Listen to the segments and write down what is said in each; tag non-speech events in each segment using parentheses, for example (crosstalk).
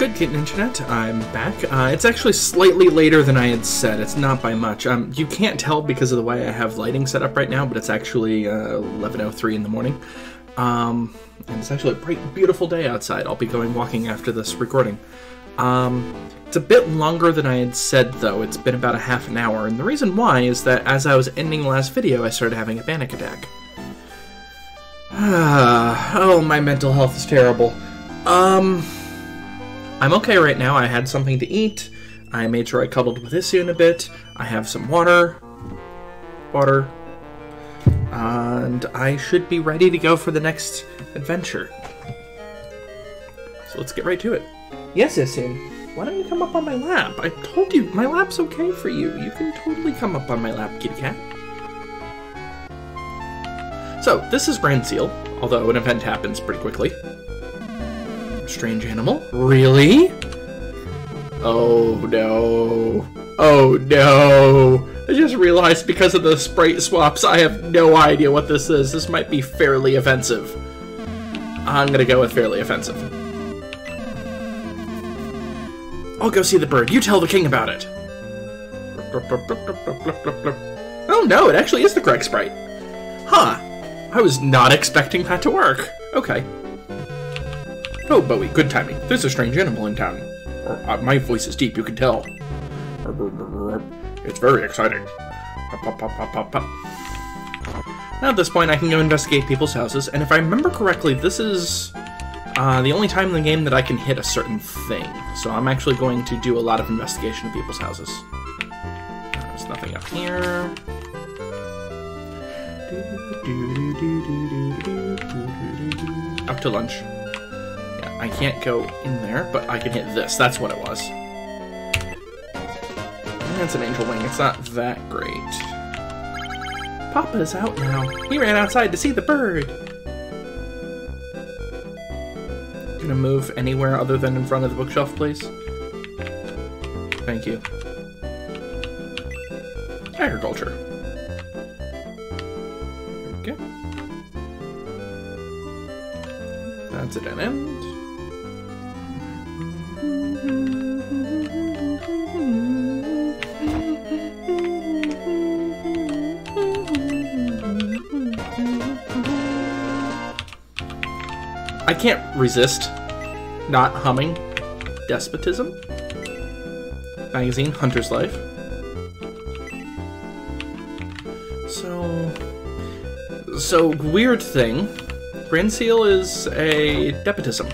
Good Kitten Internet, I'm back. Uh, it's actually slightly later than I had said. It's not by much. Um, you can't tell because of the way I have lighting set up right now, but it's actually uh, 11.03 in the morning. Um, and it's actually a bright, beautiful day outside. I'll be going walking after this recording. Um, it's a bit longer than I had said, though. It's been about a half an hour, and the reason why is that as I was ending the last video, I started having a panic attack. (sighs) oh, my mental health is terrible. Um... I'm okay right now. I had something to eat. I made sure I cuddled with Issun a bit. I have some water. Water. And I should be ready to go for the next adventure. So let's get right to it. Yes, Issun. Why don't you come up on my lap? I told you, my lap's okay for you. You can totally come up on my lap, kitty cat. So, this is Granseal, although an event happens pretty quickly. Strange animal? Really? Oh no. Oh no. I just realized because of the sprite swaps, I have no idea what this is. This might be fairly offensive. I'm gonna go with fairly offensive. I'll go see the bird. You tell the king about it. Oh no, it actually is the correct sprite. Huh. I was not expecting that to work. Okay. Oh, Bowie, good timing. There's a strange animal in town. Uh, my voice is deep, you can tell. It's very exciting. Now at this point, I can go investigate people's houses, and if I remember correctly, this is uh, the only time in the game that I can hit a certain thing. So I'm actually going to do a lot of investigation of people's houses. There's nothing up here. Up to lunch. I can't go in there, but I can hit this. That's what it was. That's an angel wing. It's not that great. Papa's out now. He ran outside to see the bird. Gonna move anywhere other than in front of the bookshelf, please? Thank you. Agriculture. Okay. That's a dead end. Can't resist not humming Despotism magazine, Hunter's Life. So, so weird thing, Granseal is a despotism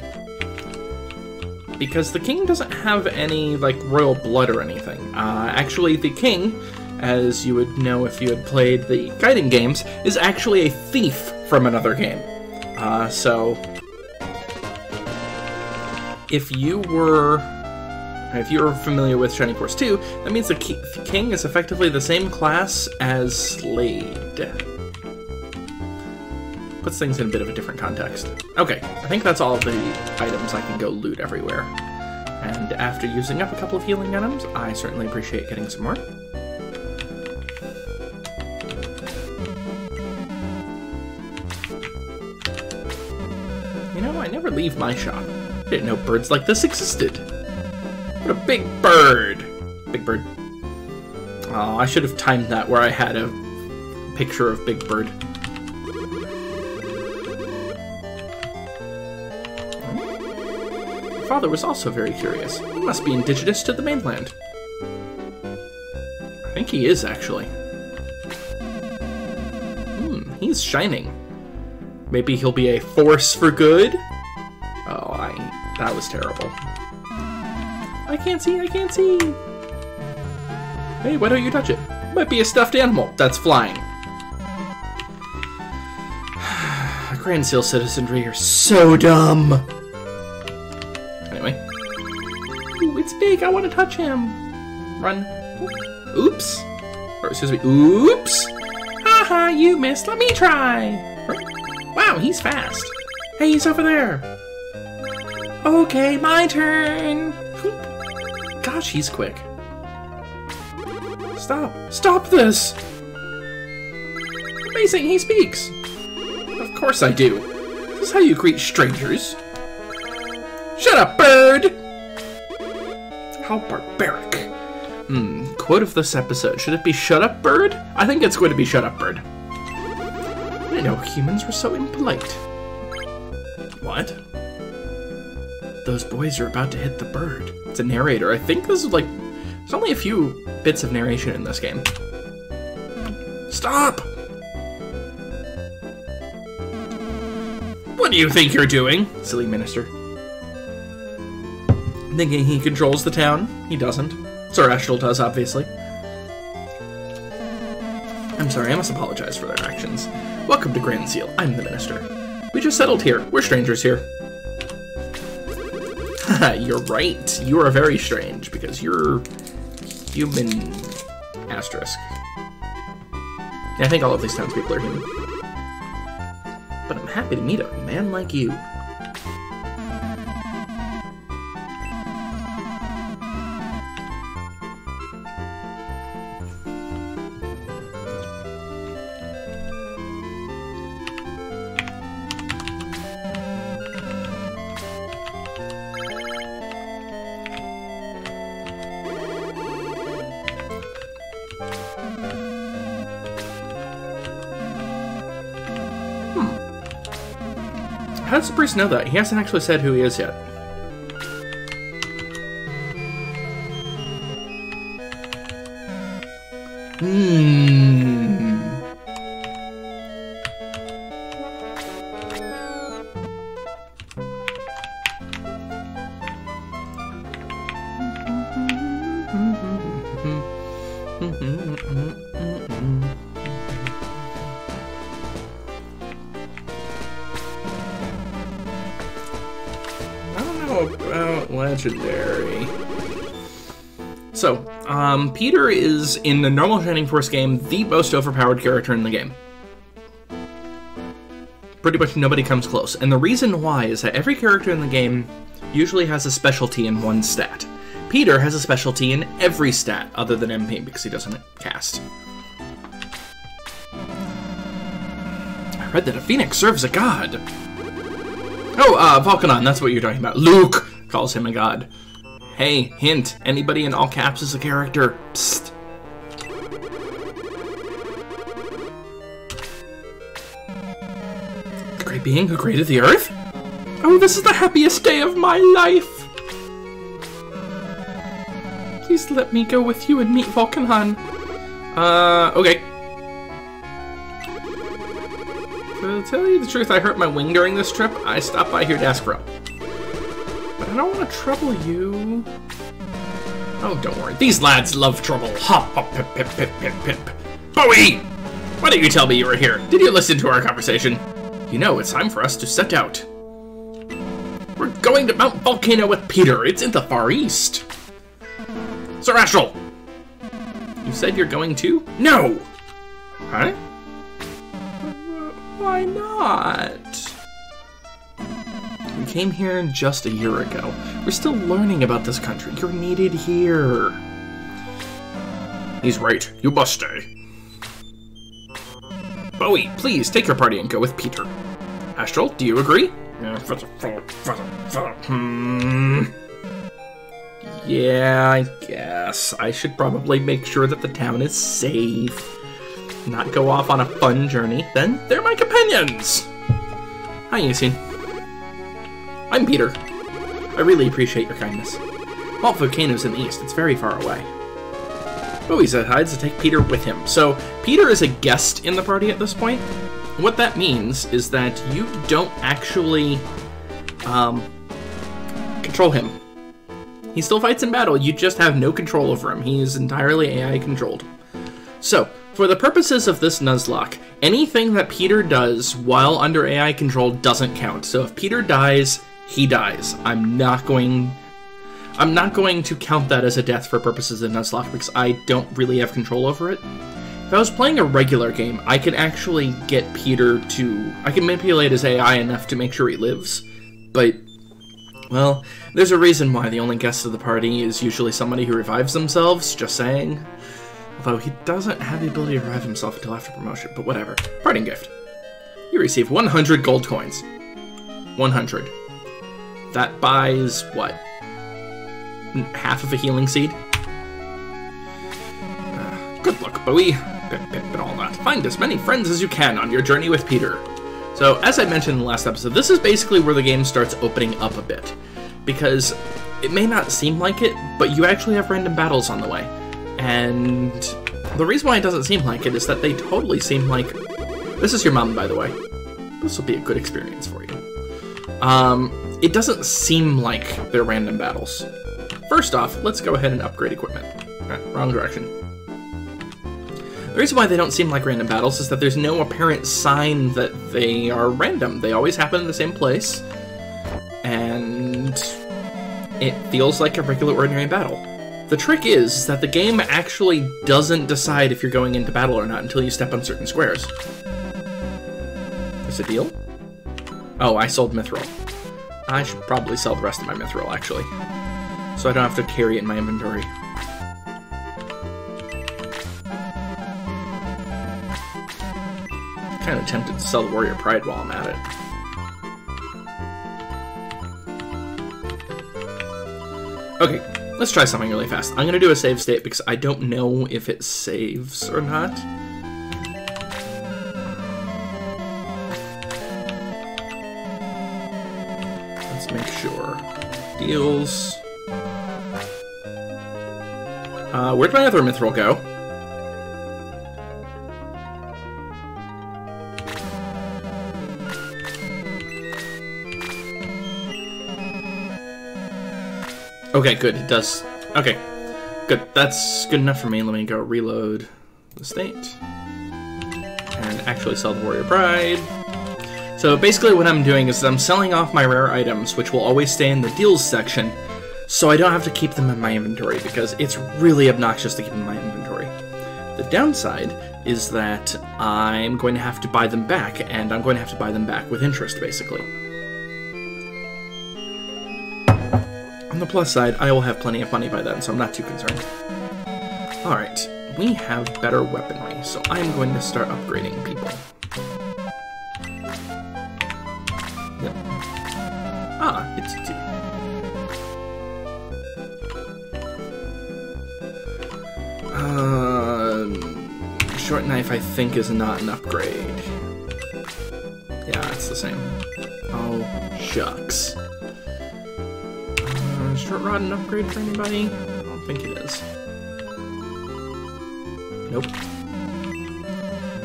because the king doesn't have any like royal blood or anything. Uh, actually, the king, as you would know if you had played the Gaiden games, is actually a thief from another game. Uh, so if you were if you're familiar with Shining Force 2, that means the king is effectively the same class as Slade. Puts things in a bit of a different context. Okay, I think that's all of the items I can go loot everywhere. And after using up a couple of healing items, I certainly appreciate getting some more. You know, I never leave my shop. I didn't know birds like this existed. What a big bird! Big bird. Oh, I should have timed that where I had a picture of Big Bird. My father was also very curious. He must be indigenous to the mainland. I think he is, actually. Hmm, he's shining. Maybe he'll be a force for good? That was terrible. I can't see, I can't see! Hey, why don't you touch it? Might be a stuffed animal that's flying. (sighs) Granseal citizenry are so dumb! Anyway. Ooh, it's big, I want to touch him! Run. Oops! Or, excuse me, oops! Haha, you missed, let me try! Wow, he's fast! Hey, he's over there! Okay, my turn! Gosh, he's quick. Stop! Stop this! Amazing, he speaks! Of course I do. This is how you greet strangers. Shut up, bird! How barbaric. Hmm, quote of this episode. Should it be Shut Up Bird? I think it's going to be Shut Up Bird. I didn't know humans were so impolite. What? Those boys are about to hit the bird. It's a narrator. I think this is like... There's only a few bits of narration in this game. Stop! What do you think you're doing, silly minister? Thinking he controls the town? He doesn't. Sir Astral does, obviously. I'm sorry, I must apologize for their actions. Welcome to Granseal. I'm the minister. We just settled here. We're strangers here. (laughs) you're right. You are very strange because you're human asterisk. I think all of these townspeople are human. But I'm happy to meet a man like you. How does the priest know that? He hasn't actually said who he is yet. Um, Peter is in the normal Shining Force game the most overpowered character in the game. Pretty much nobody comes close, and the reason why is that every character in the game usually has a specialty in one stat. Peter has a specialty in every stat other than MP because he doesn't cast. I read that a phoenix serves a god. Oh, uh, Volcanon, that's what you're talking about. Luke calls him a god. Hey, hint, anybody in all caps is a character. Psst. The great being who created the earth? Oh, this is the happiest day of my life! Please let me go with you and meet Volcanon. Uh, okay. To tell you the truth, I hurt my wing during this trip. I stopped by here to ask for help. I don't want to trouble you. Oh, don't worry. These lads love trouble. Hop, hop, pip, pip, pip, pip, pip. Bowie! Why didn't you tell me you were here? Did you listen to our conversation? You know, it's time for us to set out. We're going to Mount Volcano with Peter. It's in the Far East. Sir Astral! You said you're going to? No! Huh? Why not? Came here just a year ago. We're still learning about this country. You're needed here. He's right. You must stay. Bowie, please take your party and go with Peter. Astral, do you agree? Hmm. Yeah, I guess. I should probably make sure that the town is safe. Not go off on a fun journey. Then they're my companions! Hi, Yusin. I'm Peter. I really appreciate your kindness. Mount Volcano's in the east. It's very far away. Bowie decides to take Peter with him. So, Peter is a guest in the party at this point. What that means is that you don't actually um, control him. He still fights in battle, you just have no control over him. He is entirely AI controlled. So, for the purposes of this Nuzlocke, anything that Peter does while under AI control doesn't count. So if Peter dies, he dies. I'm not going I'm not going to count that as a death for purposes of Nuzlocke because I don't really have control over it. If I was playing a regular game, I could actually get Peter to I can manipulate his AI enough to make sure he lives. But well, there's a reason why the only guest of the party is usually somebody who revives themselves, just saying. Although he doesn't have the ability to revive himself until after promotion, but whatever. Parting gift. You receive 100 gold coins. 100. That buys what? half of a healing seed. Uh, good luck, Bowie. Pip, pip, and all that. Find as many friends as you can on your journey with Peter. So, as I mentioned in the last episode, this is basically where the game starts opening up a bit. Because it may not seem like it, but you actually have random battles on the way. And the reason why it doesn't seem like it is that they totally seem like... This is your mom, by the way. This will be a good experience for you. Um, it doesn't seem like they're random battles. First off, let's go ahead and upgrade equipment. Right, wrong direction. The reason why they don't seem like random battles is that there's no apparent sign that they are random. They always happen in the same place, and it feels like a regular ordinary battle. The trick is that the game actually doesn't decide if you're going into battle or not until you step on certain squares. Is a deal? Oh, I sold Mithril. I should probably sell the rest of my Mithril, actually. So I don't have to carry it in my inventory. Kind of tempted to sell the Warrior Pride while I'm at it. Okay, let's try something really fast. I'm gonna do a save state because I don't know if it saves or not. Deals. Uh, where'd my other mithril go? Okay, good. It does. Okay. Good. That's good enough for me. Let me go reload the state. And actually sell the Warrior Pride. So basically what I'm doing is I'm selling off my rare items, which will always stay in the deals section, so I don't have to keep them in my inventory, because it's really obnoxious to keep them in my inventory. The downside is that I'm going to have to buy them back, and I'm going to have to buy them back with interest, basically. On the plus side, I will have plenty of money by then, so I'm not too concerned. Alright, we have better weaponry, so I'm going to start upgrading people. Knife, I think, is not an upgrade. Yeah, it's the same. Oh, shucks. Uh, short rod an upgrade for anybody? I don't think it is. Nope.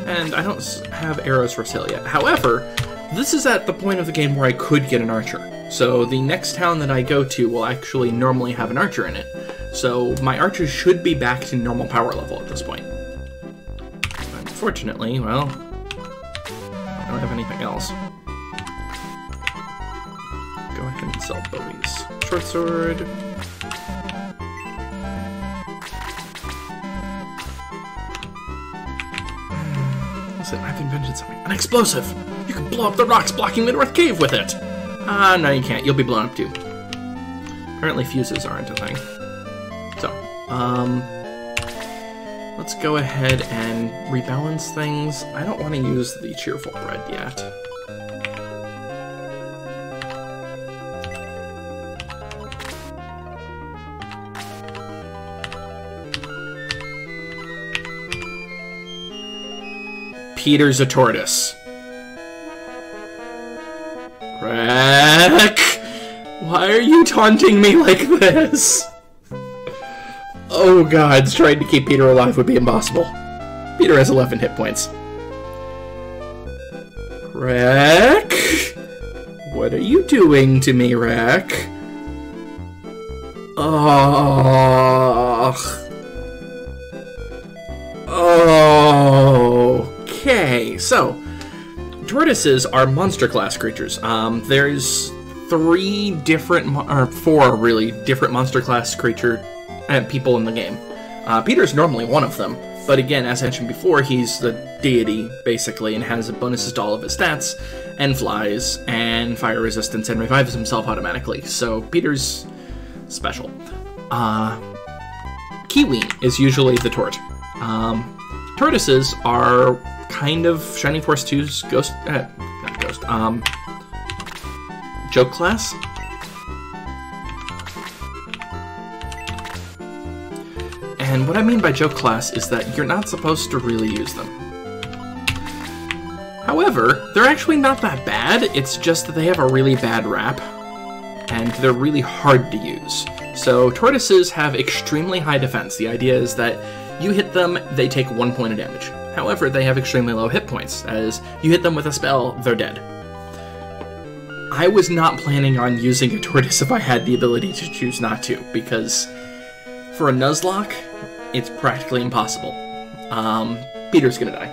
And I don't have arrows for sale yet. However, this is at the point of the game where I could get an archer. So the next town that I go to will actually normally have an archer in it. So my archers should be back to normal power level at this point. Unfortunately, well, I don't have anything else. Go ahead and sell bowies. Short sword. (sighs) I've invented something. An explosive! You can blow up the rocks blocking Midworth Cave with it! Ah, uh, no you can't. You'll be blown up too. Apparently fuses aren't a thing. So, um... Let's go ahead and rebalance things. I don't want to use the cheerful bread yet. Peter's a tortoise. Rek! Why are you taunting me like this? Oh god, trying to keep Peter alive would be impossible. Peter has 11 hit points. Rek? What are you doing to me, Rek? Oh. Okay, so tortoises are monster class creatures. Um, there's three different, or four really, different monster class creature uh, people in the game. Uh, Peter's normally one of them, but again, as I mentioned before, he's the deity, basically, and has bonuses to all of his stats, and flies, and fire resistance, and revives himself automatically. So Peter's special. Uh, Kiwi is usually the tort. Um, tortoises are kind of Shining Force 2's Ghost, uh, not Ghost, um, joke class. And what I mean by joke class is that you're not supposed to really use them. However, they're actually not that bad, it's just that they have a really bad rap, and they're really hard to use. So, tortoises have extremely high defense. The idea is that you hit them, they take one point of damage. However, they have extremely low hit points, as you hit them with a spell, they're dead. I was not planning on using a tortoise if I had the ability to choose not to, because for a Nuzlocke, it's practically impossible. Um, Peter's gonna die.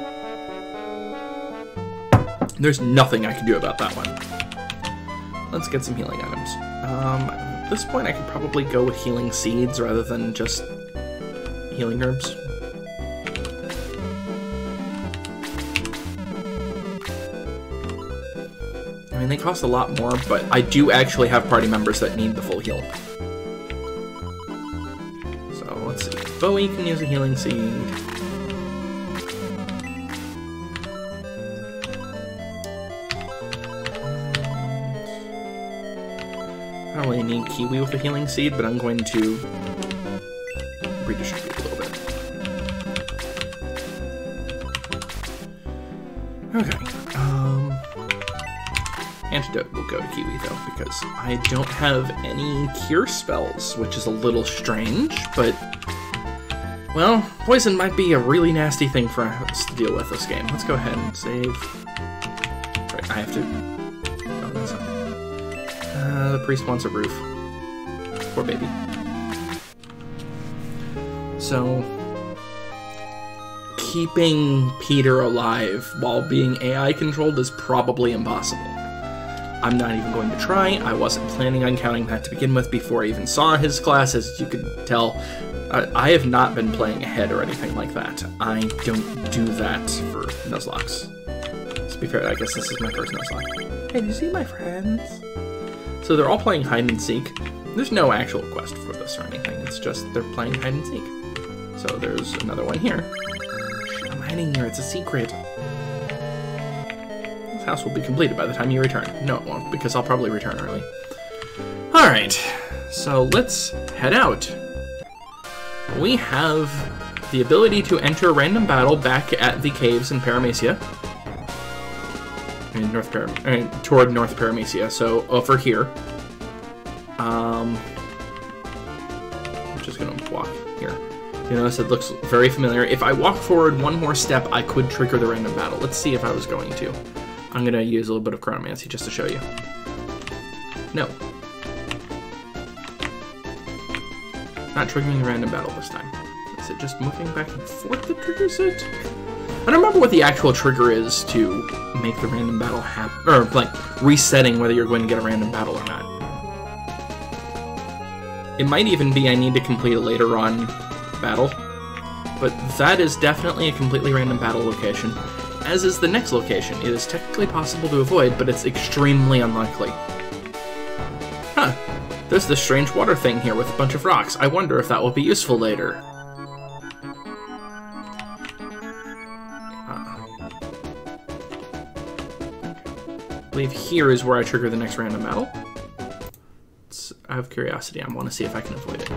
There's nothing I can do about that one. Let's get some healing items. Um, at this point, I could probably go with healing seeds rather than just healing herbs. I mean, they cost a lot more, but I do actually have party members that need the full heal. See. Bowie can use a healing seed. Probably need Kiwi with a healing seed, but I'm going to redistribute a little bit. Okay. Um, antidote will go to Kiwi though, because I don't have any cure spells, which is a little strange, but well, poison might be a really nasty thing for us to deal with this game. Let's go ahead and save. Right, I have to uh, the priest wants a roof. Poor baby. So, keeping Peter alive while being AI controlled is probably impossible. I'm not even going to try. I wasn't planning on counting that to begin with before I even saw his class, as you can tell. I, have not been playing ahead or anything like that. I don't do that for Nuzlockes. To be fair, I guess this is my first Nuzlocke. Hey, do you see my friends? So they're all playing hide and seek. There's no actual quest for this or anything. It's just they're playing hide and seek. So there's another one here. I'm hiding here. It's a secret. House will be completed by the time you return. No, it won't, because I'll probably return early. Alright, so let's head out. We have the ability to enter a random battle back at the caves in Parmecia in North Param uh, toward North Parmecia. So over here. Um, I'm just gonna walk here. You notice it looks very familiar. If I walk forward one more step, I could trigger the random battle. Let's see if I was going to. I'm gonna use a little bit of Chronomancy just to show you. No. Not triggering the random battle this time. Is it just moving back and forth that triggers it? I don't remember what the actual trigger is to make the random battle happen, or like resetting whether you're going to get a random battle or not. It might even be I need to complete a later on battle, but that is definitely a completely random battle location, as is the next location. It is technically possible to avoid, but it's extremely unlikely. Huh, there's this strange water thing here with a bunch of rocks. I wonder if that will be useful later. Ah. I believe here is where I trigger the next random battle. It's out of curiosity, I want to see if I can avoid it.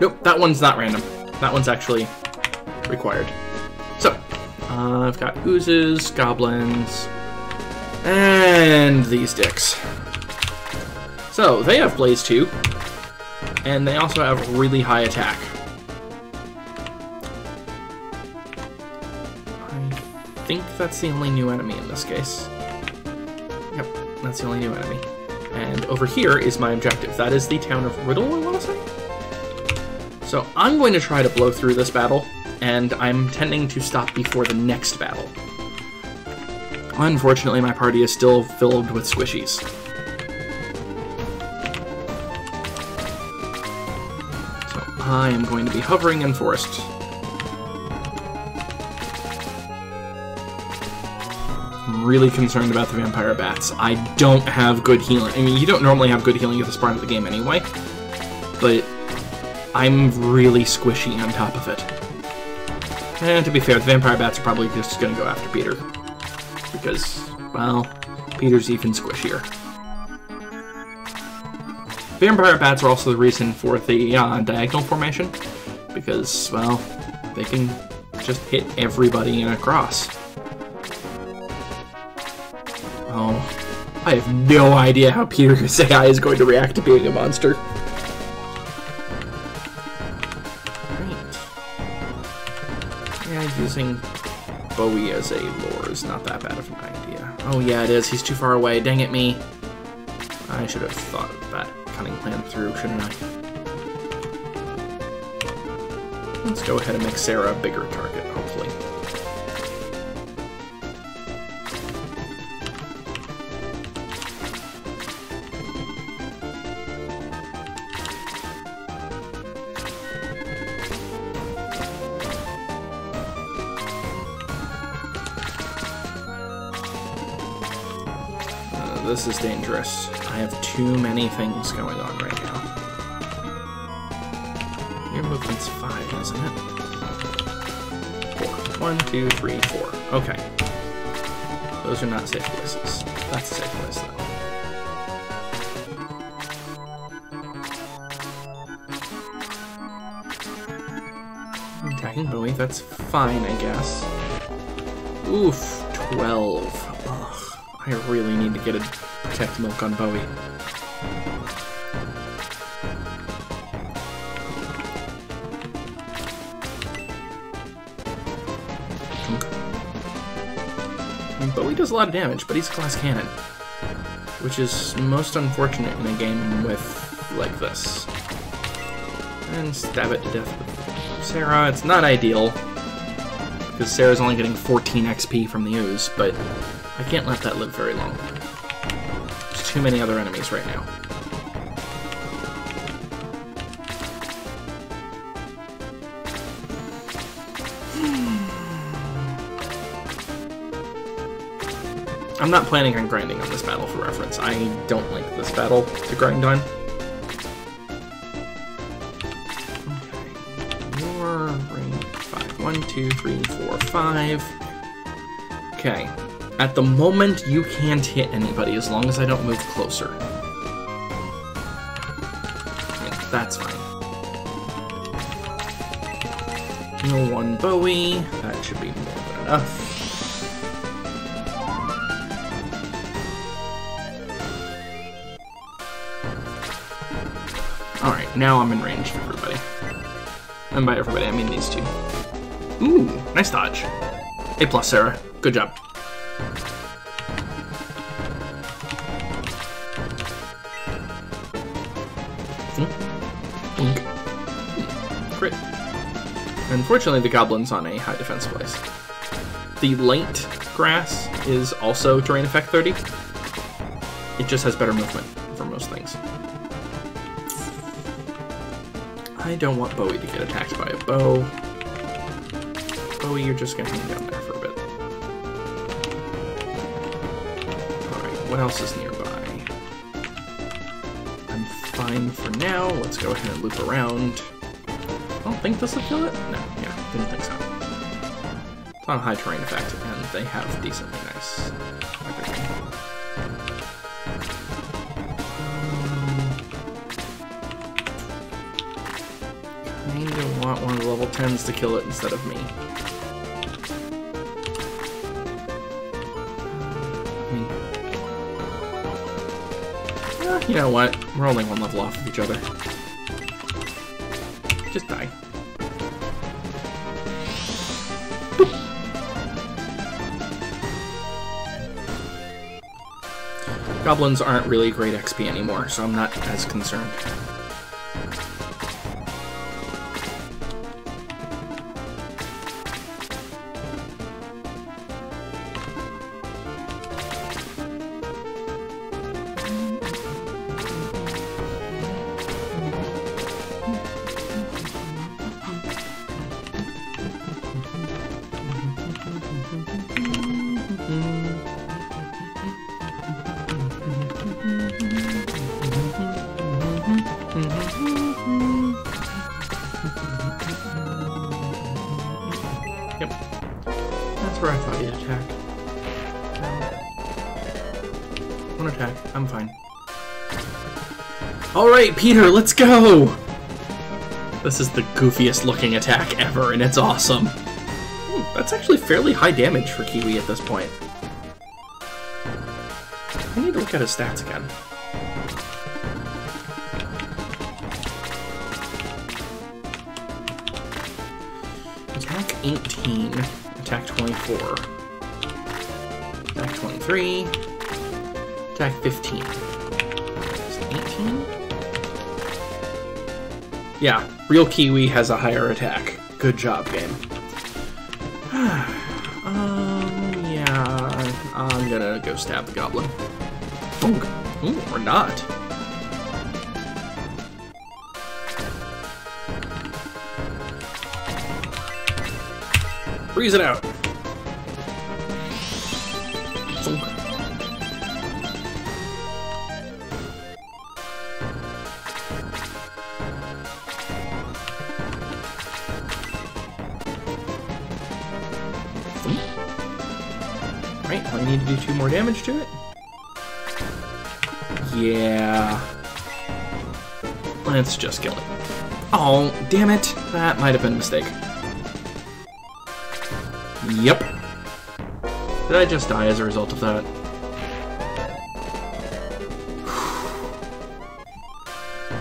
Nope, that one's not random. That one's actually required. Uh, I've got oozes, goblins, and these dicks. So, they have Blaze 2, and they also have really high attack. I think that's the only new enemy in this case. Yep, that's the only new enemy. And over here is my objective. That is the town of Ribble, I want to say? So I'm going to try to blow through this battle, and I'm tending to stop before the next battle. Unfortunately, my party is still filled with squishies. So I am going to be hovering in forest. I'm really concerned about the vampire bats. I don't have good healing. I mean, you don't normally have good healing at this part of the game anyway, but I'm really squishy on top of it. And to be fair, the vampire bats are probably just gonna go after Peter. Because, well, Peter's even squishier. Vampire bats are also the reason for the uh, diagonal formation. because, well, they can just hit everybody in a cross. Oh, I have no idea how Peter (laughs) Sagai is going to react to being a monster. Using Bowie as a lure is not that bad of an idea. Oh yeah, it is. He's too far away. Dang it, me. I should have thought that cunning plan through, shouldn't I? Let's go ahead and make Sarah a bigger target, this is dangerous. I have too many things going on right now. Your movement's five, isn't it? Four. One, two, three, four. Okay. Those are not safe places. That's a safe place, though. Attacking Bowie, that's fine, I guess. Oof, 12. Ugh, I really need to get a Protect Milk on Bowie. Bowie does a lot of damage, but he's a glass cannon. Which is most unfortunate in a game with, like this. And stab it to death with Sarah. It's not ideal, because Sarah's only getting 14 XP from the ooze, but I can't let that live very long. Too many other enemies right now. I'm not planning on grinding on this battle for reference. I don't like this battle to grind on. Okay. Your range five. One, two, three, four, five. Okay. At the moment, you can't hit anybody as long as I don't move closer. Mean, that's fine. No one Bowie. That should be more than enough. Alright, now I'm in range of everybody. And by everybody, I mean these two. Ooh, nice dodge. A plus, Sarah. Good job. Unfortunately, the goblin's on a high defense place. The light grass is also terrain effect 30. It just has better movement for most things. I don't want Bowie to get attacked by a bow. Bowie, you're just gonna hang down there for a bit. Alright, what else is nearby? I'm fine for now. Let's go ahead and loop around. I don't think this will kill it? Didn't think so. It's on high terrain effect, and they have decently nice everything. Kinda want one of the level 10s to kill it instead of me. I eh, you know what? We're only one level off of each other. Just die. Goblins aren't really great XP anymore, so I'm not as concerned. Peter, let's go! This is the goofiest looking attack ever, and it's awesome. Hmm, that's actually fairly high damage for Kiwi at this point. I need to look at his stats again. Attack 18, attack 24, attack 23, attack 15. 18? Yeah, real Kiwi has a higher attack. Good job, game. (sighs) um, yeah, I'm gonna go stab the goblin. Ooh, or not. Freeze it out. More damage to it. Yeah. Let's just kill it. Oh, damn it. That might have been a mistake. Yep. Did I just die as a result of that? (sighs)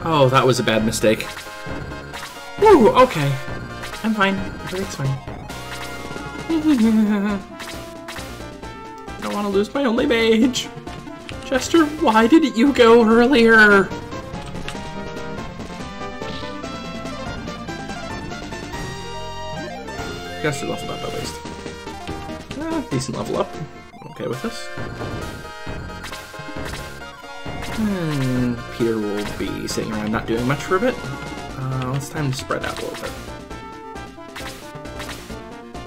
Oh, that was a bad mistake. Woo, okay. I'm fine. Everything's fine. (laughs) Want to lose my only mage. Chester, why didn't you go earlier? Chester leveled up at least. Ah, decent level up. Okay with this. Hmm, Peter will be sitting around not doing much for a bit. Uh, it's time to spread out a little bit.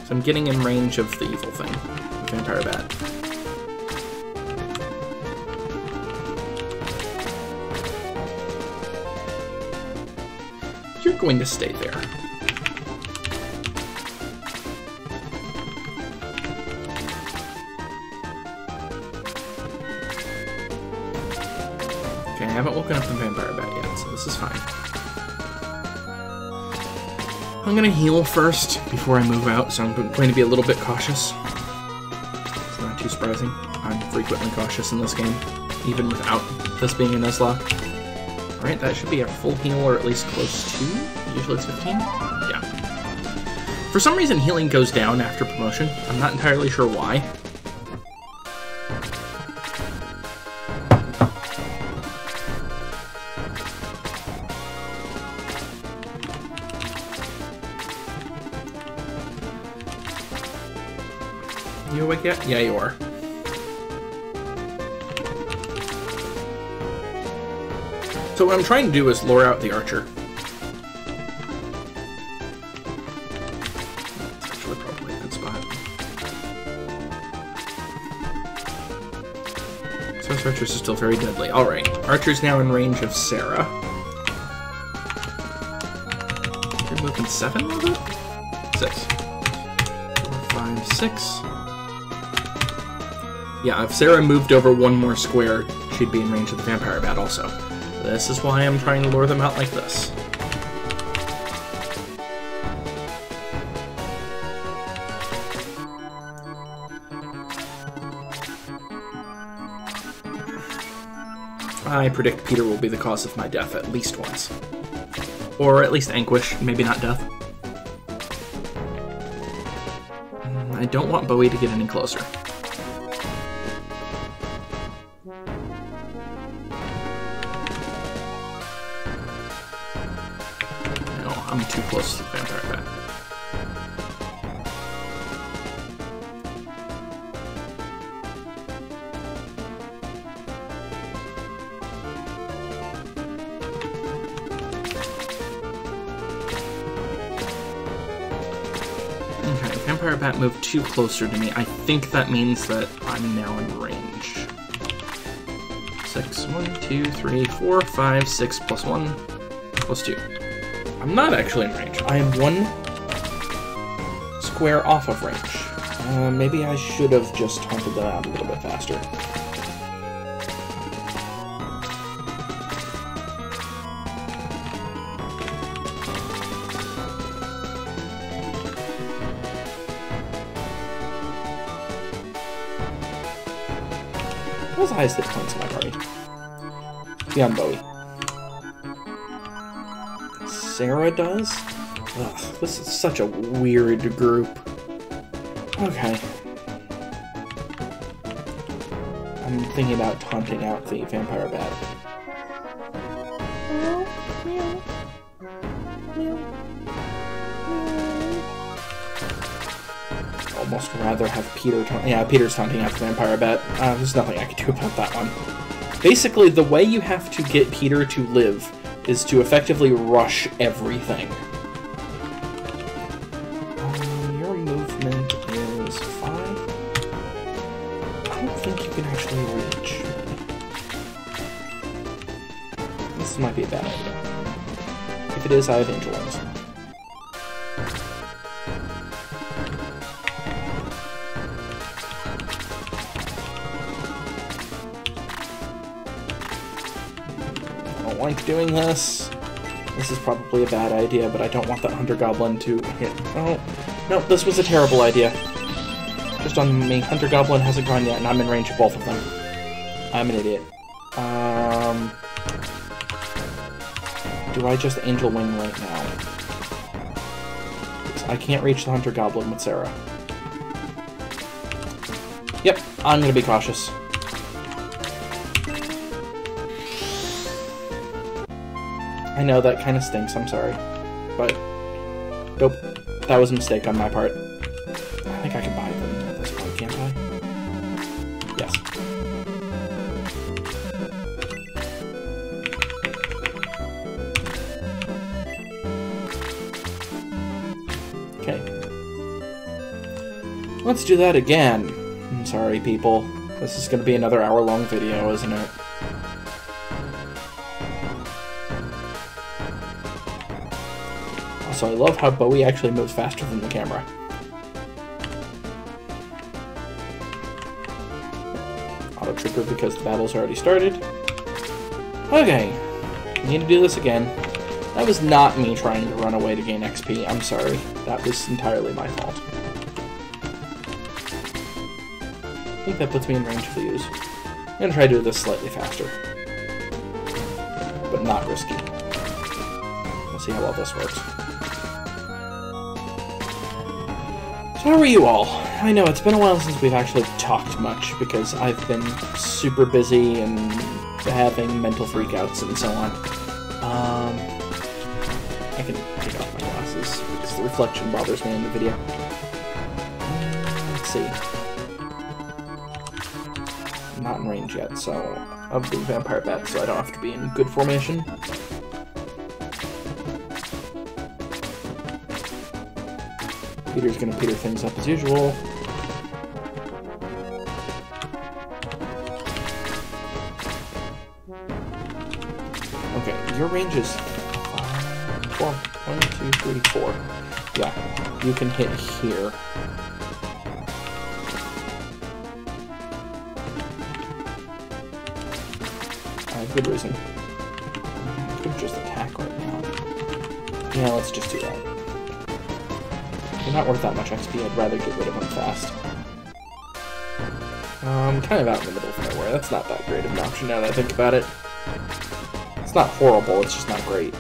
So I'm getting in range of the evil thing, the vampire bat. Going to stay there. Okay, I haven't woken up the vampire bat yet, so this is fine. I'm gonna heal first before I move out, so I'm going to be a little bit cautious. It's not too surprising. I'm frequently cautious in this game, even without this being a Nuzlocke. Alright, that should be a full heal, or at least close to. Usually it's 15? Yeah. For some reason, healing goes down after promotion. I'm not entirely sure why. You awake yet? Yeah, you are. So what I'm trying to do is lure out the archer. Actually probably a good spot. Archers is still very deadly. Alright, archer's now in range of Sarah. You're moving seven, was it? Six. Four, five, six. Yeah, if Sarah moved over one more square, she'd be in range of the vampire bat also. This is why I'm trying to lure them out like this. I predict Peter will be the cause of my death at least once. Or at least anguish, maybe not death. Mm, I don't want Bowie to get any closer. Too closer to me. I think that means that I'm now in range. Six, one, two, three, four, five, six, plus one, plus two. I'm not actually in range. I am one square off of range. Uh, maybe I should have just hunted that out a little bit faster. The highest hit points in my party? Beyond Bowie. Sarah does? Ugh, this is such a weird group. Okay. I'm thinking about taunting out the vampire bat. Rather have Peter yeah, Peter's taunting the vampire bat. Uh, there's nothing I can do about that one. Basically, the way you have to get Peter to live is to effectively rush everything. Um, your movement is five. I don't think you can actually reach. This might be a bad idea. If it is, I have angel wings. Probably a bad idea, but I don't want that Hunter Goblin to hit. Oh, no, this was a terrible idea. Just on me. Hunter Goblin hasn't gone yet, and I'm in range of both of them. I'm an idiot. Um, do I just Angel Wing right now? I can't reach the Hunter Goblin with Sarah. Yep, I'm gonna be cautious. I know that kind of stinks, I'm sorry. But, nope, that was a mistake on my part. I think I can buy them at this point, can't I? Yes. Okay. Let's do that again. I'm sorry, people. This is going to be another hour-long video, isn't it? Also, I love how Bowie actually moves faster than the camera. Auto trigger because the battle's already started. Okay, need to do this again. That was not me trying to run away to gain XP. I'm sorry. That was entirely my fault. I think that puts me in range the use. I'm gonna try to do this slightly faster. But not risky. Let's see how well this works. How are you all? I know it's been a while since we've actually talked much because I've been super busy and having mental freakouts and so on. Um, I can take off my glasses because the reflection bothers me in the video. Uh, let's see. I'm not in range yet, so of the vampire bat, so I don't have to be in good formation. Peter's gonna Peter things up as usual. Okay, your range is five, four, one, two, three, four. Yeah, you can hit here. Good reason. I could just attack right now. Yeah, let's just do that. Not worth that much XP, I'd rather get rid of him fast. Um, kind of out in the middle of nowhere. That's not that great of an option now that I think about it. It's not horrible, it's just not great.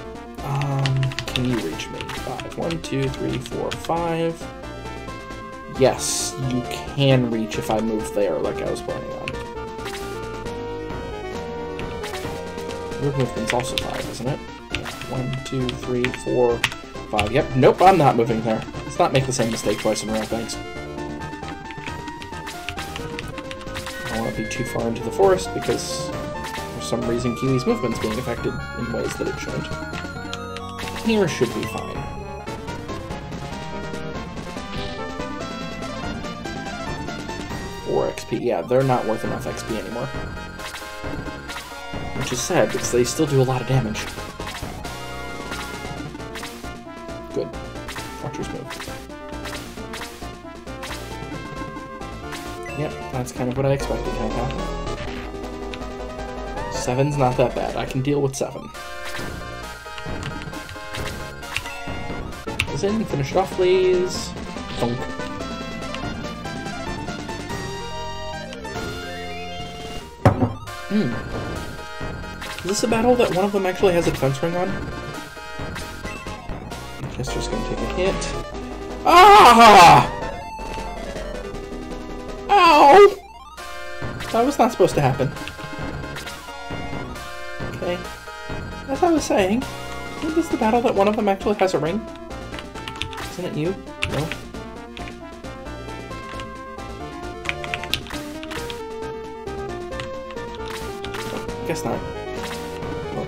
Um, can you reach me? Five. One, two, three, four, five. Yes, you can reach if I move there like I was planning on. Your movement's also five, isn't it? One, two, three, four, five. Yep, nope, I'm not moving there. Let's not make the same mistake twice in a row, thanks. I don't want to be too far into the forest because for some reason Kiwi's movement's being affected in ways that it shouldn't. Here should be fine. Or XP. Yeah, they're not worth enough XP anymore. Which is sad because they still do a lot of damage. That's kind of what I expected, Hancock. Seven's not that bad. I can deal with seven. Is in, finish it off, please. Thunk. Hmm. Is this a battle that one of them actually has a defense ring on? Chester's gonna take a hit. Ah! Was not supposed to happen. Okay. As I was saying, is this the battle that one of them actually has a ring? Isn't it you? No? Guess not. Well,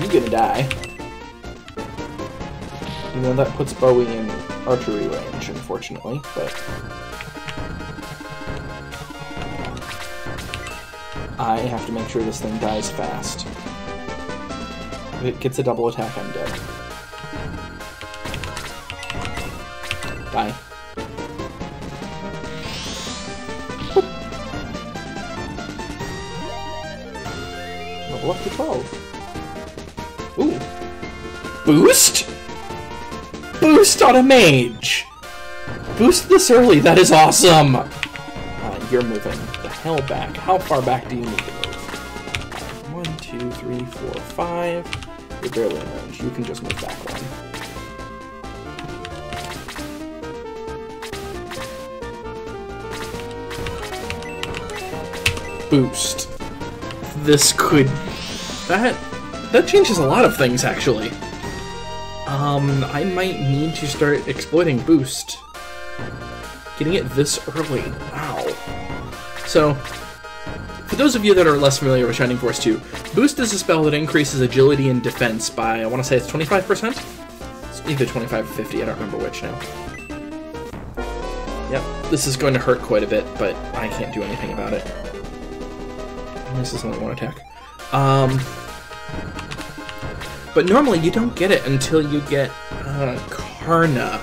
you gonna die. You know, that puts Bowie in archery range, unfortunately, but... I have to make sure this thing dies fast. If it gets a double attack, I'm dead. Die. Level up to 12. Ooh. Boost? Boost on a mage! Boost this early, that is awesome! Uh, you're moving hell back. How far back do you need to move? One, two, three, four, five. You're barely in range. You can just move back one. Boost. This could... That... That changes a lot of things, actually. Um, I might need to start exploiting Boost. Getting it this early. Wow. So, for those of you that are less familiar with Shining Force 2, Boost is a spell that increases agility and defense by, I want to say it's 25%? It's either 25 or 50, I don't remember which now. Yep, this is going to hurt quite a bit, but I can't do anything about it. This is only one attack. Um, but normally you don't get it until you get uh, Karna,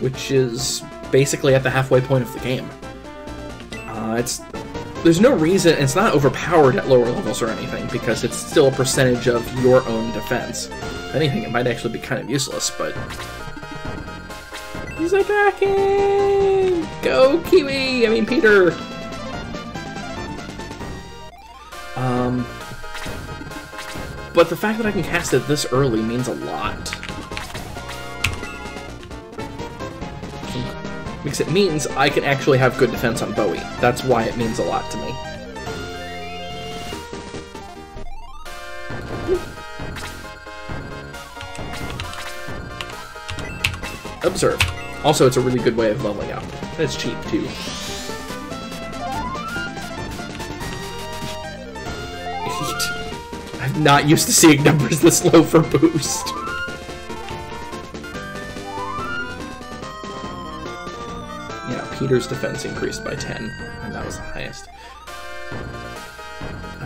which is basically at the halfway point of the game. It's there's no reason it's not overpowered at lower levels or anything because it's still a percentage of your own defense. If anything, it might actually be kind of useless, but he's attacking. Go Kiwi! I mean Peter. Um, but the fact that I can cast it this early means a lot. Because it means I can actually have good defense on Bowie. That's why it means a lot to me. Observe. Also, it's a really good way of leveling up. And it's cheap, too. (laughs) I'm not used to seeing numbers this low for boost. Peter's defense increased by 10, and that was the highest.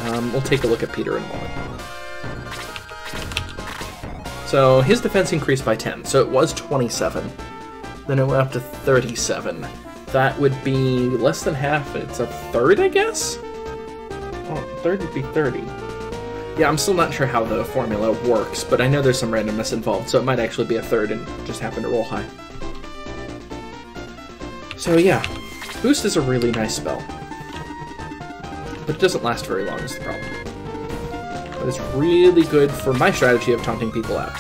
Um, we'll take a look at Peter in a moment. So his defense increased by 10, so it was 27. Then it went up to 37. That would be less than half. It's a third, I guess? Oh, third would be 30. Yeah, I'm still not sure how the formula works, but I know there's some randomness involved, so it might actually be a third and just happen to roll high. So yeah, Boost is a really nice spell. But it doesn't last very long is the problem. But it's really good for my strategy of taunting people out.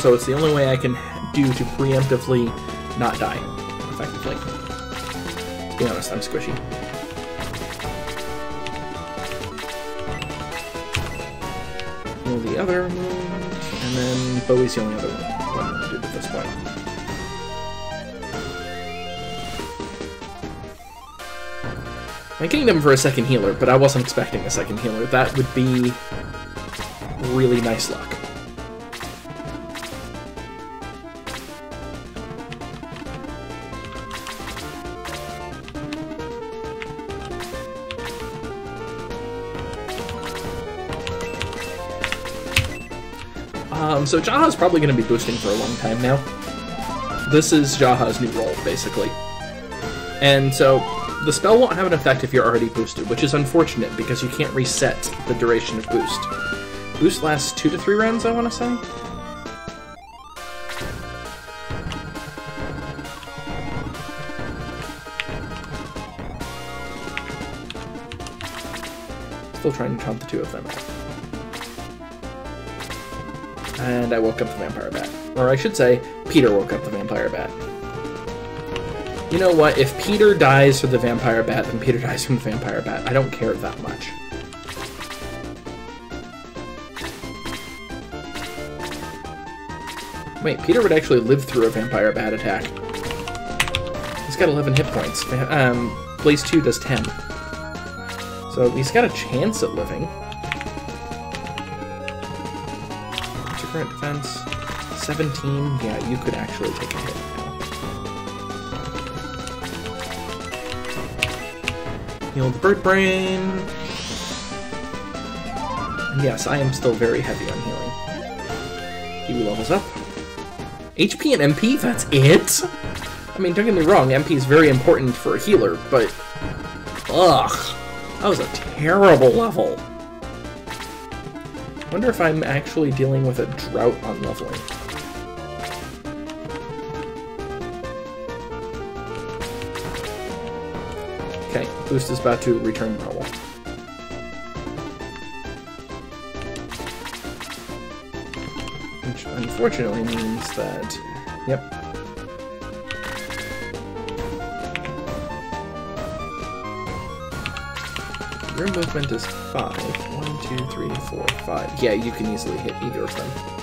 So it's the only way I can do to preemptively not die, effectively. To be honest, I'm squishy. Roll the other wound, and then Bowie's the only other one I'm going at this point. I'm getting them for a second healer, but I wasn't expecting a second healer. That would be really nice luck. Um, so Jaha's probably going to be boosting for a long time now. This is Jaha's new role, basically. And so the spell won't have an effect if you're already boosted, which is unfortunate because you can't reset the duration of boost. Boost lasts two to three rounds, I want to say? Still trying to count the two of them out. And I woke up the vampire bat. Or I should say, Peter woke up the vampire bat. You know what? If Peter dies from the vampire bat, then Peter (laughs) dies from the vampire bat. I don't care that much. Wait, Peter would actually live through a vampire bat attack. He's got 11 hit points. Um, Blaze 2 does 10. So he's got a chance at living. Current defense? 17? Yeah, you could actually take a hit now. Heal the bird brain. Yes, I am still very heavy on healing. Kiwi levels up. HP and MP, that's it? I mean, don't get me wrong, MP is very important for a healer, but... Ugh. That was a terrible level. Wonder if I'm actually dealing with a drought on leveling. Okay, boost is about to return normal. Which unfortunately means that... Your movement is five. One, two, three, four, five. Yeah, you can easily hit either of them.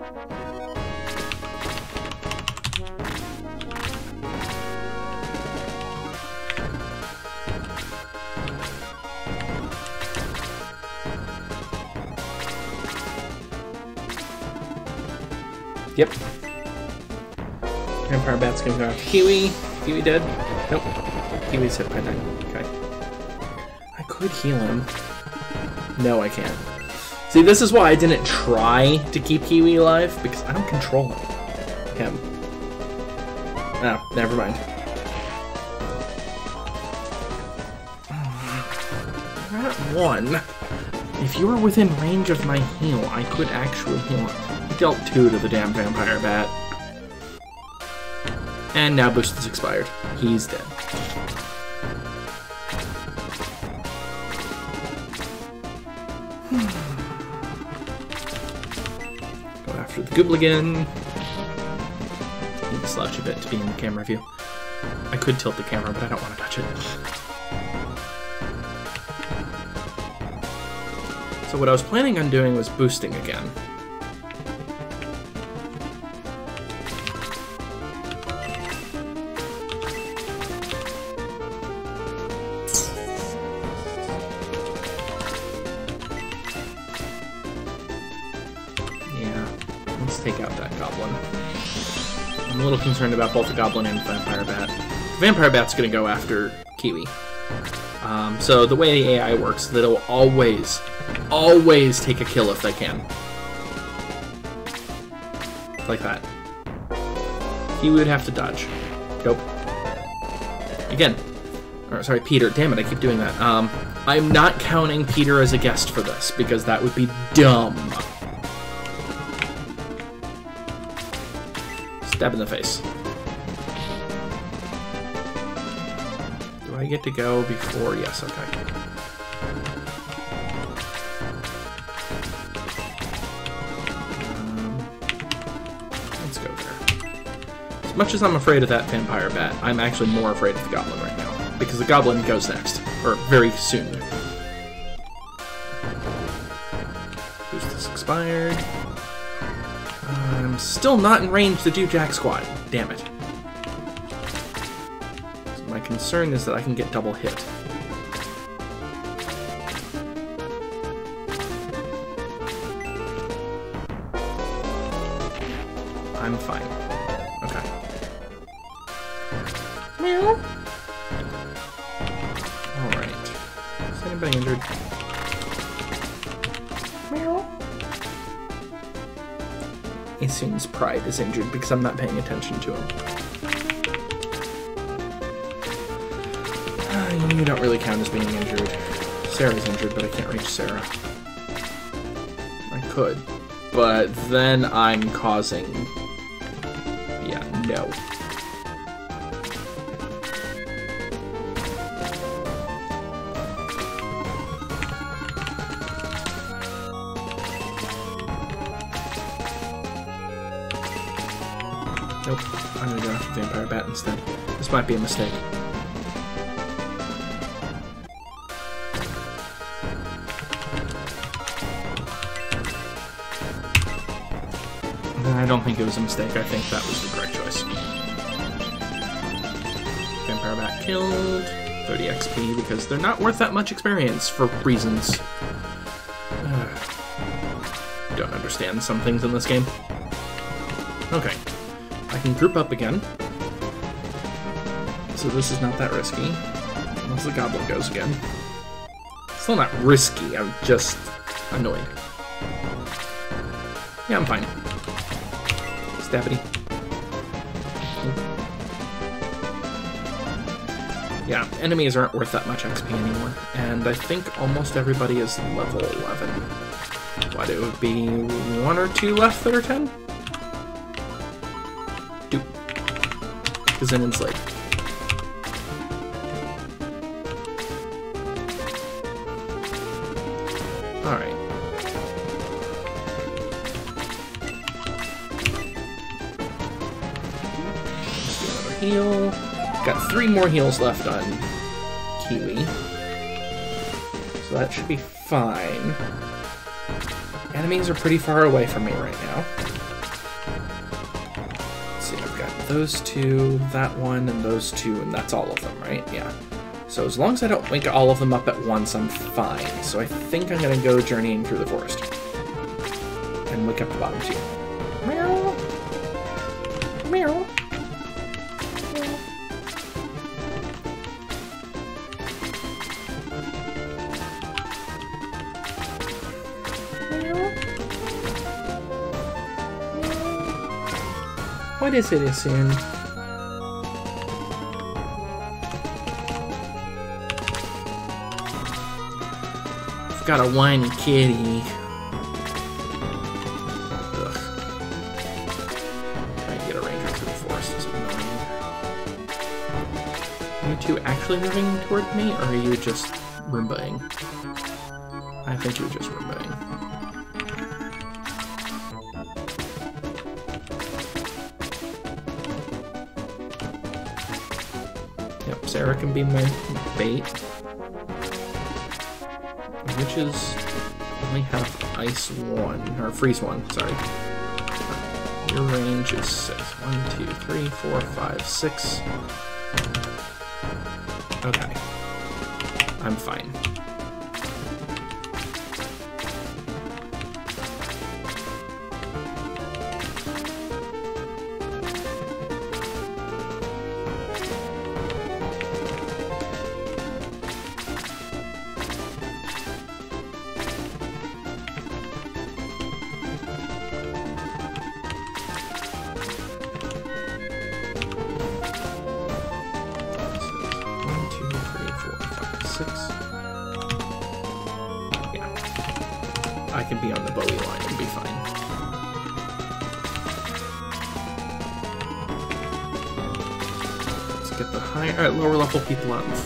Yep. Vampire Bat's gonna go after Kiwi. Kiwi dead? Nope. Kiwi's hit by nine. Okay. I could heal him. No, I can't. See, this is why I didn't try to keep Kiwi alive, because I don't control him. Oh, never mind. Oh, that one. If you were within range of my heal, I could actually heal him dealt two to the damn vampire bat. And now boost is expired. He's dead. Goobligan. Need to slouch a bit to be in the camera view. I could tilt the camera, but I don't want to touch it. So what I was planning on doing was boosting again. Concerned about both the Goblin and the Vampire Bat. Vampire Bat's to go after Kiwi. Um, so the way the AI works, that it'll always, always take a kill if they can. Like that. He would have to dodge. Nope. Again. Or, sorry, Peter. Damn it, I keep doing that. Um, I'm not counting Peter as a guest for this, because that would be dumb. Stab in the face. Do I get to go before? Yes, okay. Um, let's go. As much as I'm afraid of that vampire bat, I'm actually more afraid of the goblin right now. Because the goblin goes next. Or very soon. Boost is expired. Still not in range to do Jack Squad. Damn it. So my concern is that I can get double hit. Injured because I'm not paying attention to him. Uh, you don't really count as being injured. Sarah's injured, but I can't reach Sarah. I could, but then I'm causing... Might be a mistake. I don't think it was a mistake. I think that was the correct choice. Vampire Bat killed. 30 XP because they're not worth that much experience for reasons. don't understand some things in this game. Okay. I can group up again. So this is not that risky. Once the goblin goes again. Still not risky, I'm just annoyed. Yeah, I'm fine. Stabbity. Yeah, enemies aren't worth that much XP anymore, and I think almost everybody is level 11. What, it would be one or two left that are 10? Doop. Because then enslaved. Alright. More heals left on Kiwi. So that should be fine. Enemies are pretty far away from me right now. Let's see, I've got those two, that one, and those two, and that's all of them, right? Yeah. So as long as I don't wake all of them up at once, I'm fine. So I think I'm gonna go journeying through the forest. And wake up the bottom two. What is it? I've got a whiny kitty. Ugh. Get a ranger through the forest. Are you two actually moving toward me, or are you just Roombaing? I think you're just Roombaing. Can be my bait. Witches only have ice one, or freeze one, sorry. Your range is six. One, two, three, four, five, six. Okay. I'm fine.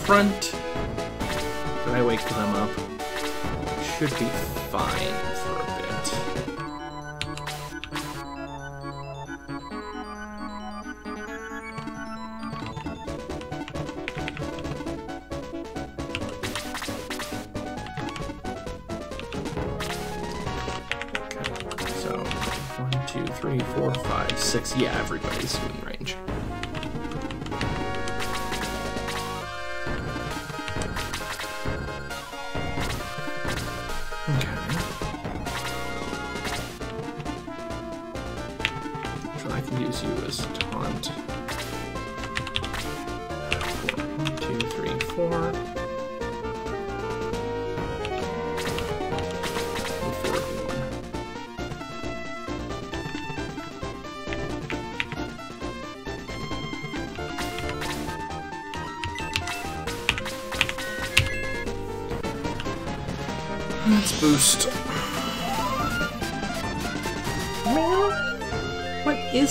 Front. I wake them up? Should be fine for a bit. Okay, so one, two, three, four, five, six. Yeah, everybody's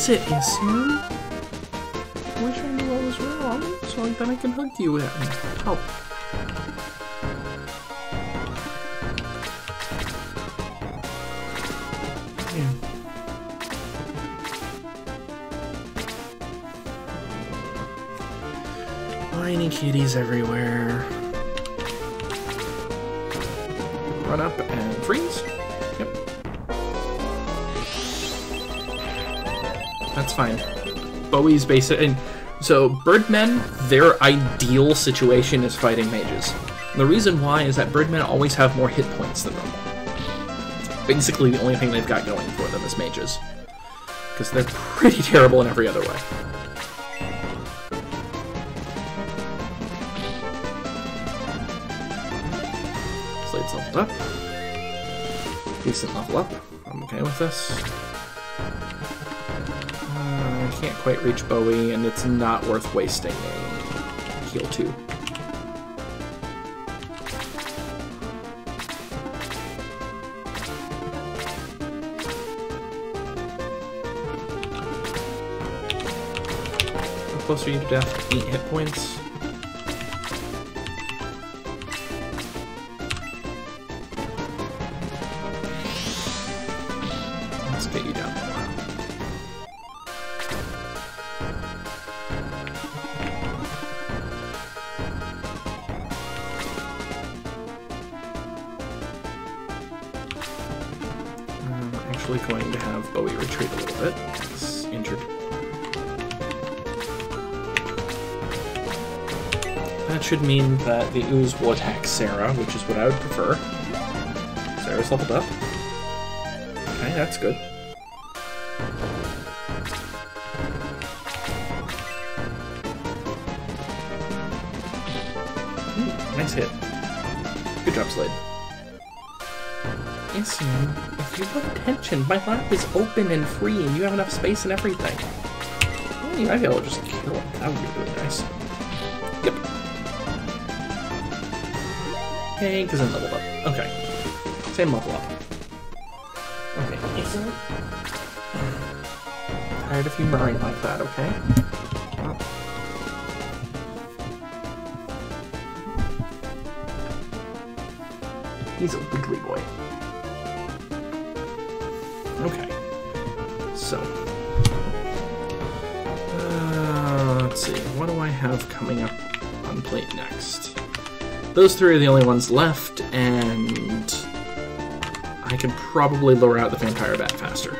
What is it, Issun? I wish I knew what was wrong, so then I can hug you and help. Yeah. Whiny kitties everywhere. Run up and freeze. Fine. Bowie's basic, and so Birdmen, their ideal situation is fighting mages. The reason why is that Birdmen always have more hit points than normal. Basically, the only thing they've got going for them is mages, because they're pretty (laughs) terrible in every other way. Slade's leveled up. Decent level up. I'm okay with this. Can't quite reach Bowie, and it's not worth wasting a heal 2. How are you to death? 8 hit points. The ooze will attack Sarah, which is what I would prefer. Sarah's leveled up. Okay, that's good. Ooh, nice hit. Good job, Slade. Issun, if you put attention, my lap is open and free and you have enough space and everything. Might be able to just kill it. That would be really nice. Hey, because I'm leveled up. Okay. Same level up. Okay, Issun. Tired of you murring like that, okay? He's a wiggly boy. Okay. So. Uh, let's see. What do I have coming up on plate next? Those three are the only ones left, and I can probably lure out the vampire bat faster.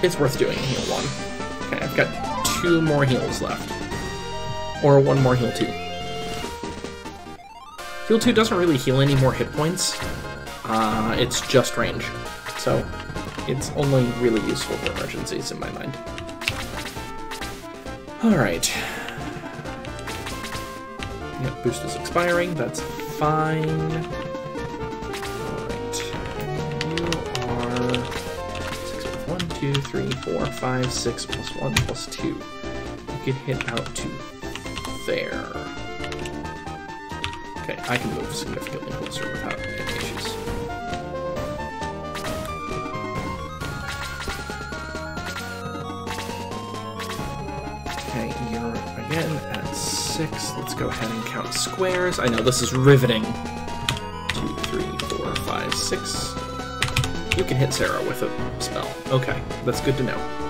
It's worth doing heal one. Okay, I've got two more heals left. Or one more heal two. Heal 2 doesn't really heal any more hit points. Uh, it's just range. So, it's only really useful for emergencies in my mind. Alright. Yep, boost is expiring. That's fine. Alright. You are... 6 plus 1, 2, 3, 4, 5, 6 plus 1 plus 2. You can hit out to there. Okay, I can move significantly closer without six. Let's go ahead and count squares. I know this is riveting. Two, three, four, five, six. You can hit Sarah with a spell. Okay, that's good to know.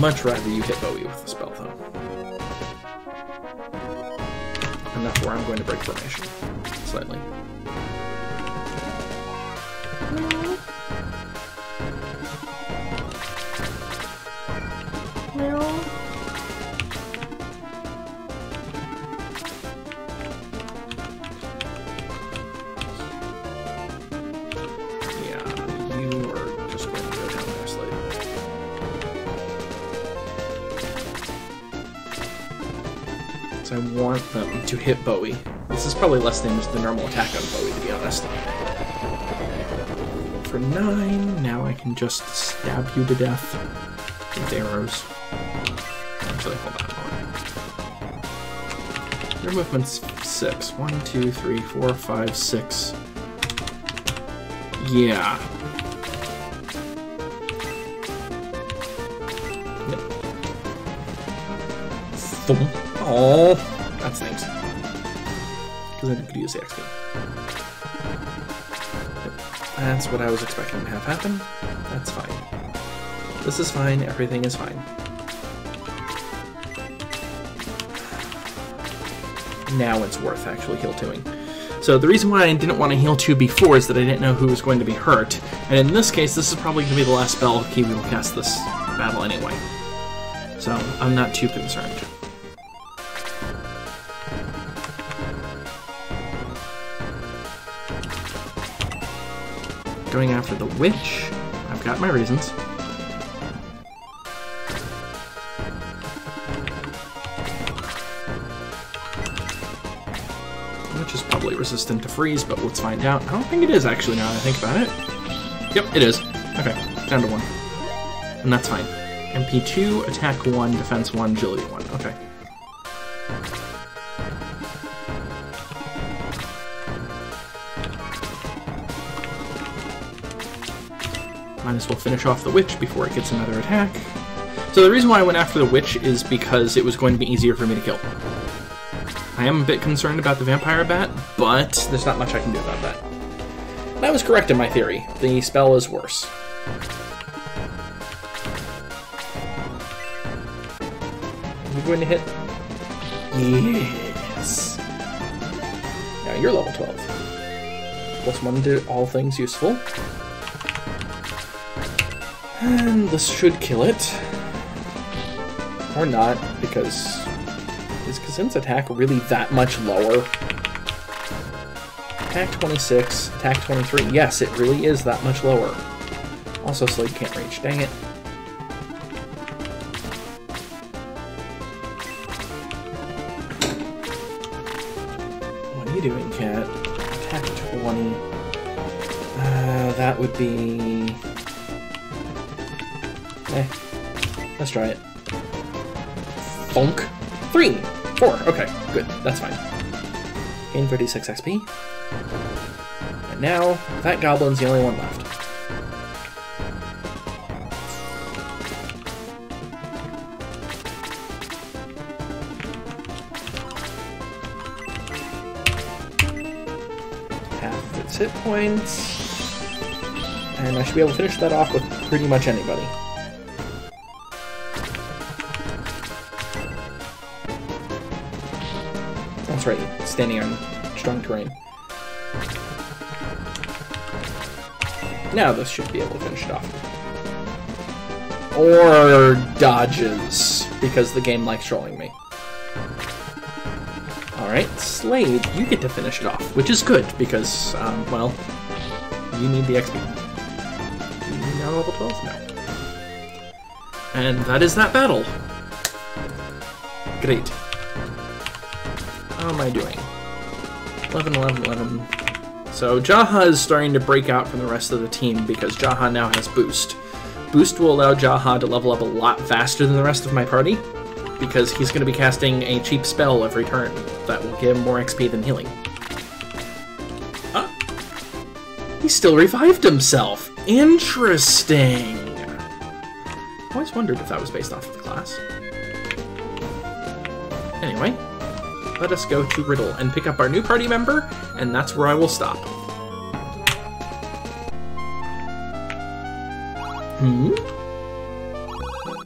Much rather you hit Bowie with the spell, though. And that's where I'm going to break formation. Slightly. You them to hit Bowie. This is probably less than the normal attack on Bowie, to be honest. For nine, now I can just stab you to death with arrows. Actually, hold on. Your movement's six. One, two, three, four, five, six. Yeah. Oh, could use the. That's what I was expecting to have happen. That's fine. This is fine, everything is fine. Now it's worth actually heal 2ing. So the reason why I didn't want to heal 2 before is that I didn't know who was going to be hurt, and in this case this is probably going to be the last spell Kiwi will cast this battle anyway. So I'm not too concerned. Going after the witch. I've got my reasons. Which is probably resistant to freeze, but let's find out. I don't think it is actually now that I think about it. Yep, it is. Okay, down to one. And that's fine. MP2, attack 1, defense 1, agility 1. Might as well finish off the witch before it gets another attack. So the reason why I went after the witch is because it was going to be easier for me to kill. I am a bit concerned about the vampire bat, but there's not much I can do about that. And I was correct in my theory. The spell is worse. Are you going to hit? Yes. Now you're level 12. Plus one to all things useful. And this should kill it. Or not, because... Is Kazin's attack really that much lower? Attack 26, attack 23. Yes, it really is that much lower. Also, Slade can't reach. Dang it. What are you doing, cat? Attack 20. Uh, that would be... Let's try it. Bonk. Three! Four. Okay, good. That's fine. Gain 36 XP. And now, that goblin's the only one left. Half its hit points. And I should be able to finish that off with pretty much anybody. Standing on strong terrain. Now this should be able to finish it off. Or dodges, because the game likes trolling me. Alright, Slade, you get to finish it off, which is good, because, um, well, you need the XP. You now level 12? No. And that is that battle. Great. How am I doing? 11, 11, 11. So Jaha is starting to break out from the rest of the team because Jaha now has Boost. Boost will allow Jaha to level up a lot faster than the rest of my party because he's going to be casting a cheap spell every turn that will give him more XP than healing. Huh? He still revived himself! Interesting! I always wondered if that was based off of the class. Anyway, let us go to Ribble and pick up our new party member, and that's where I will stop. Hmm?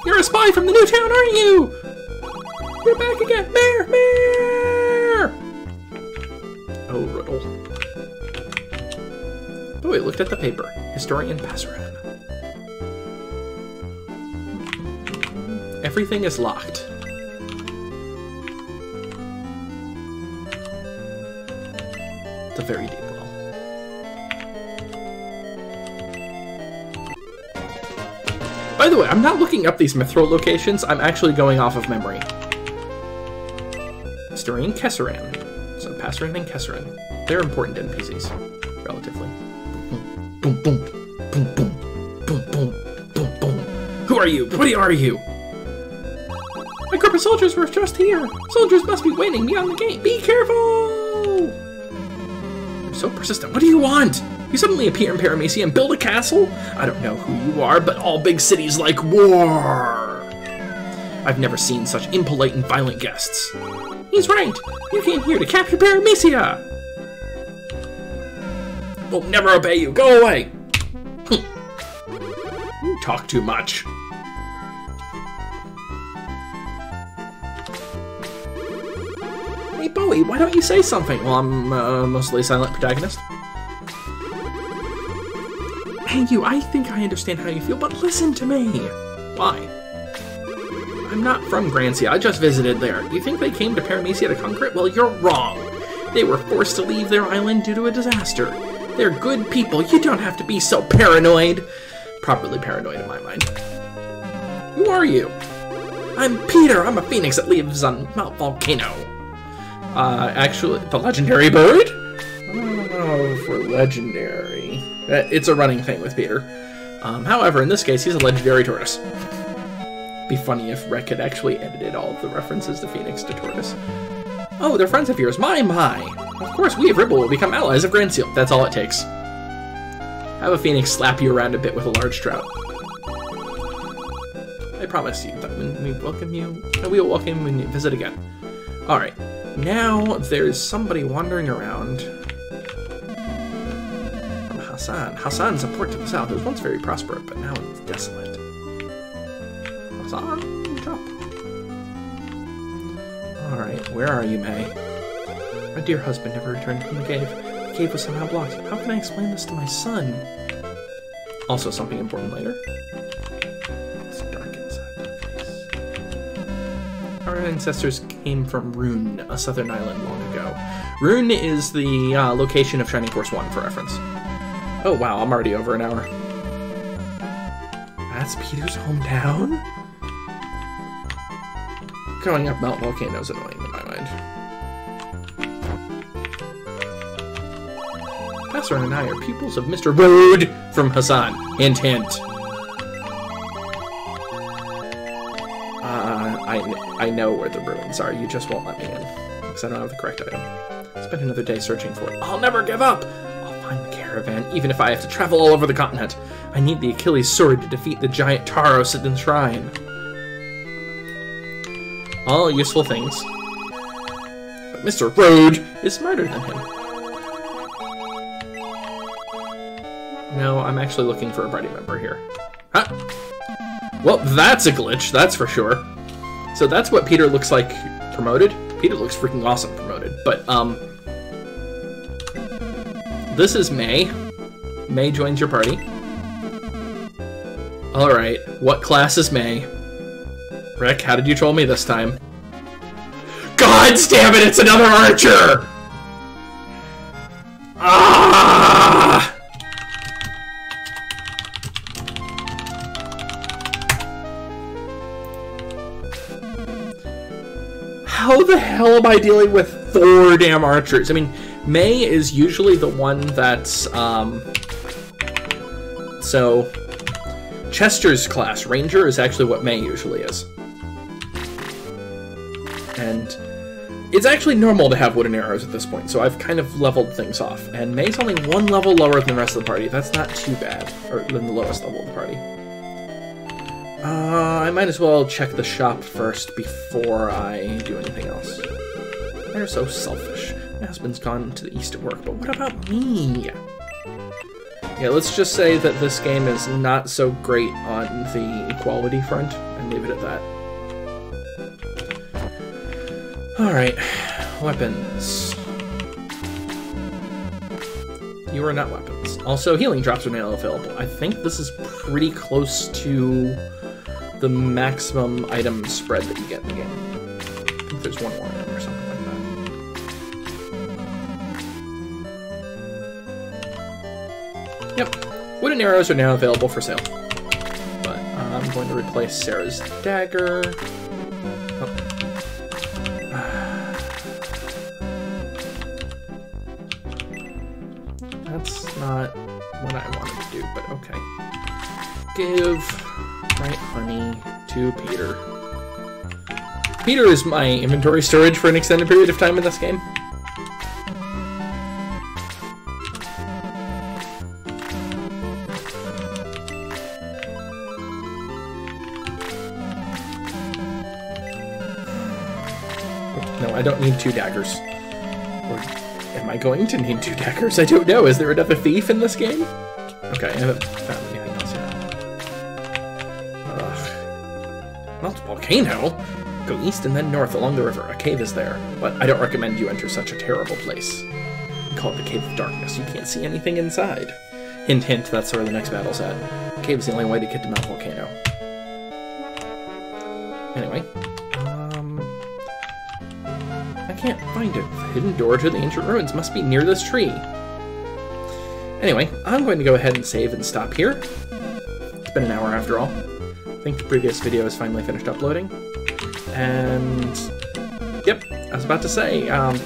You're a spy from the new town, aren't you? You're back again! Mayor! Mayor! Oh, Ribble. Oh, I looked at the paper. Historian Passaran. Everything is locked. The very deep well. By the way, I'm not looking up these mithril locations, I'm actually going off of memory. Pastoran, Kesseran. So Pastoran and Kesseran. They're important NPCs, relatively. Boom, boom, boom, boom, boom, boom, boom, boom. Who are you? What are you? My group of soldiers were just here. Soldiers must be waiting beyond the gate. Be careful! So persistent. What do you want? You suddenly appear in Parmecia and build a castle? I don't know who you are, but all big cities like war. I've never seen such impolite and violent guests. He's right. You came here to capture Parmecia. We'll never obey you. Go away. Hmm. you talk too much. Why don't you say something? Well, I'm uh, mostly silent protagonist. Hey, you, I think I understand how you feel, but listen to me. Why? I'm not from Granseal, I just visited there. You think they came to Parmecia to conquer it? Well, you're wrong. They were forced to leave their island due to a disaster. They're good people, you don't have to be so paranoid. Properly paranoid in my mind. Who are you? I'm Peter, I'm a phoenix that lives on Mount Volcano. Uh, actually, the legendary bird? Oh, for legendary. Uh, It's a running thing with Peter. Um, however, in this case, he's a legendary tortoise. Be funny if Rek had actually edited all of the references to Phoenix to Tortoise. Oh, they're friends of yours. My, my. Of course, we of Ribble will become allies of Granseal. That's all it takes. Have a Phoenix slap you around a bit with a large trout. I promise you that when we welcome you, we will welcome you when you visit again. Alright, now there's somebody wandering around from Hassan. Hassan's a port to the south. It was once very prosperous, but now it's desolate. Hassan, jump. Alright, where are you, May? My dear husband never returned from the cave. The cave was somehow blocked. How can I explain this to my son? Also, something important later. It's dark inside. Our ancestors came from Rune, a southern island long ago. Rune is the uh, location of Shining Force 1, for reference. Oh wow, I'm already over an hour. That's Peter's hometown? Growing up Mount Volcano is annoying in my mind. Passer and I are pupils of Mr. Rude from Hassan. Hint, hint. I, know where the ruins are. You just won't let me in. Because I don't have the correct item. Spend another day searching for it. I'll never give up! I'll find the caravan, even if I have to travel all over the continent. I need the Achilles sword to defeat the giant Taros at the shrine. All useful things. But Mr. Rohde is smarter than him. No, I'm actually looking for a party member here. Huh? Well, that's a glitch, that's for sure. So that's what Peter looks like promoted. Peter looks freaking awesome promoted. But, um... This is May. May joins your party. Alright, what class is May? Rek, how did you troll me this time? God damn it, it's another archer! Hell am I dealing with four damn archers? I mean, May is usually the one that's, um... So, Chester's class, Ranger, is actually what May usually is. And it's actually normal to have wooden arrows at this point, so I've kind of leveled things off. And May's only one level lower than the rest of the party. That's not too bad, or than the lowest level of the party. Uh, I might as well check the shop first before I do anything else. They're so selfish. My husband's gone to the east to work, but what about me? Yeah, let's just say that this game is not so great on the equality front, and leave it at that. Alright, weapons. You are not weapons. Also, healing drops are now available. I think this is pretty close to the maximum item spread that you get in the game. I think there's one more Wooden arrows are now available for sale. But uh, I'm going to replace Sarah's dagger. Oh. (sighs) That's not what I wanted to do, but okay. Give my honey to Peter. Peter is my inventory storage for an extended period of time in this game. Don't need two daggers. Or am I going to need two (laughs) daggers? I don't know. Is there another thief in this game? Okay, I haven't found anything else yet. Ugh. Not volcano. Go east and then north along the river. A cave is there, but I don't recommend you enter such a terrible place. We call it the Cave of Darkness. You can't see anything inside. Hint, hint, that's where the next battle's at. The cave is the only way to get to Mount Volcano. Anyway, can't find it. The hidden door to the ancient ruins must be near this tree. Anyway, I'm going to go ahead and save and stop here. It's been an hour after all. I think the previous video is finally finished uploading. And yep, I was about to say, um,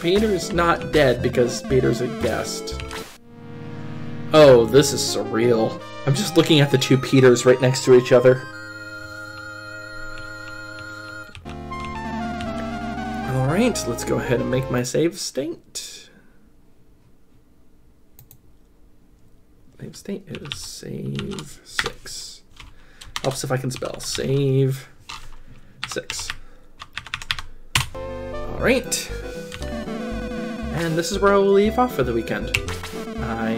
Peter's not dead because Peter's a guest. Oh, this is surreal. I'm just looking at the two Peters right next to each other. Alright, let's go ahead and make my save state. Save state is save 6. Helps if I can spell. Save six. All right. And this is where I will leave off for the weekend. I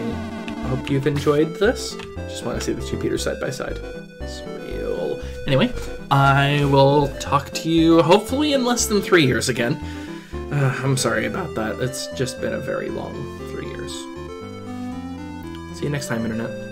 hope you've enjoyed this. Just want to see the two Peters side by side. It's real. Anyway, I will talk to you hopefully in less than three years again. Uh, I'm sorry about that. It's just been a very long three years. See you next time, Internet.